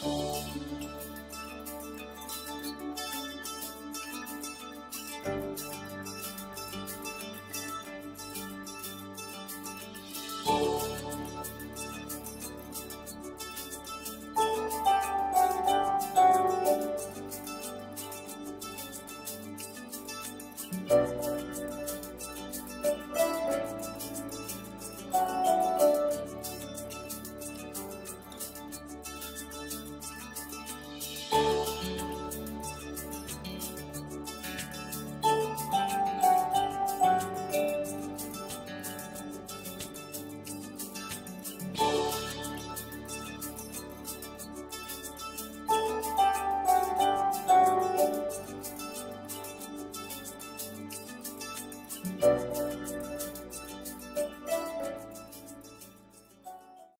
thank Bye.